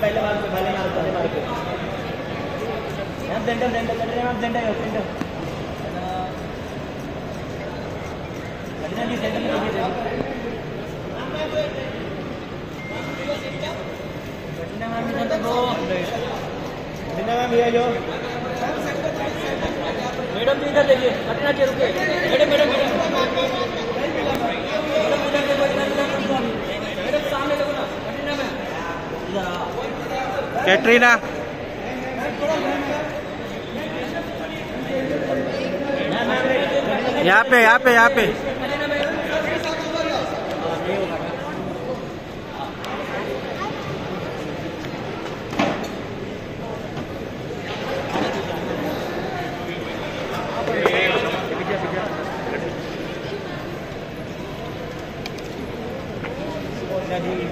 पहले मार पहले मार पहले मार के सेंटर सेंटर सेंटर यहाँ सेंटर सेंटर सेंटर सेंटर में लगी घटना मैम मैम ये जो। मैडम इधर देखिए घटना के रुके। Madam madam. Madam madam madam Katrina. यहाँ पे यहाँ पे यहाँ पे। that he